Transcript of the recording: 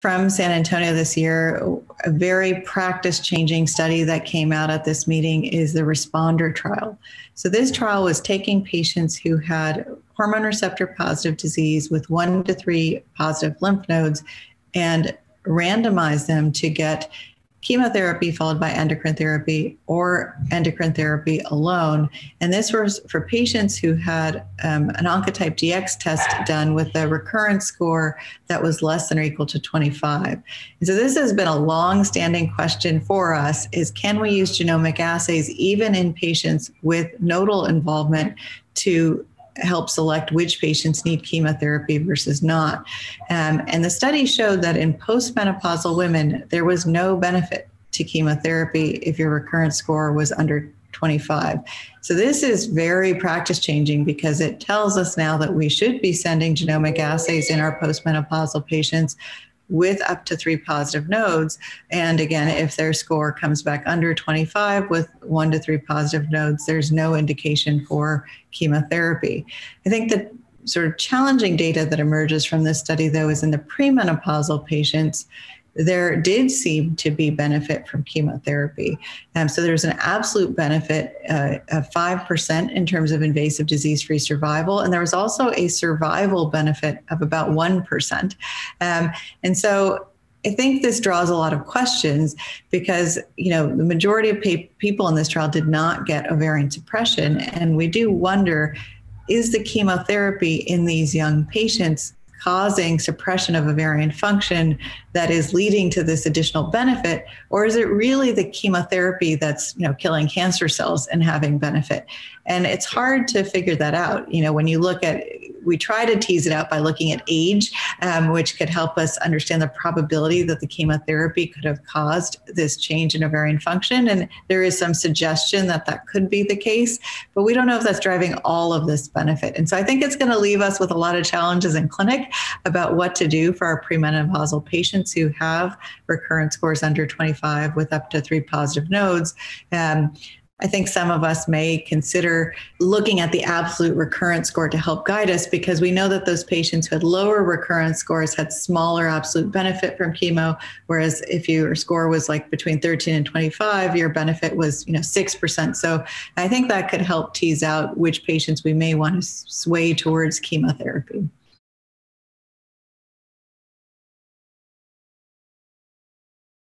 from San Antonio this year, a very practice changing study that came out at this meeting is the RxPONDER trial. So, this trial was taking patients who had hormone receptor positive disease with one to three positive lymph nodes and randomized them to get chemotherapy followed by endocrine therapy or endocrine therapy alone. And this was for patients who had um, an Oncotype DX test done with a recurrence score that was less than or equal to 25. And so this has been a long-standing question for us is can we use genomic assays even in patients with nodal involvement to help select which patients need chemotherapy versus not. Um, and the study showed that in postmenopausal women, there was no benefit to chemotherapy if your recurrence score was under 25. So this is very practice changing because it tells us now that we should be sending genomic assays in our postmenopausal patients with up to three positive nodes. And again, if their score comes back under 25 with one to three positive nodes, there's no indication for chemotherapy. I think that sort of challenging data that emerges from this study, though, is in the premenopausal patients there did seem to be benefit from chemotherapy. Um, so there's an absolute benefit uh, of 5% in terms of invasive disease free survival. And there was also a survival benefit of about 1%. Um, and so I think this draws a lot of questions because you know the majority of people in this trial did not get ovarian suppression, and we do wonder: is the chemotherapy in these young patients causing suppression of ovarian function that is leading to this additional benefit? Or is it really the chemotherapy that's you know killing cancer cells and having benefit? And it's hard to figure that out. You know when you look at we try to tease it out by looking at age um, which could help us understand the probability that the chemotherapy could have caused this change in ovarian function and there is some suggestion that that could be the case but we don't know if that's driving all of this benefit and so i think it's going to leave us with a lot of challenges in clinic about what to do for our premenopausal patients who have recurrent scores under 25 with up to three positive nodes. Um, I think some of us may consider looking at the absolute recurrence score to help guide us because we know that those patients who had lower recurrence scores had smaller absolute benefit from chemo. Whereas if your score was like between 13 and 25, your benefit was, you know, 6%. So I think that could help tease out which patients we may want to sway towards chemotherapy.